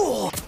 Oh.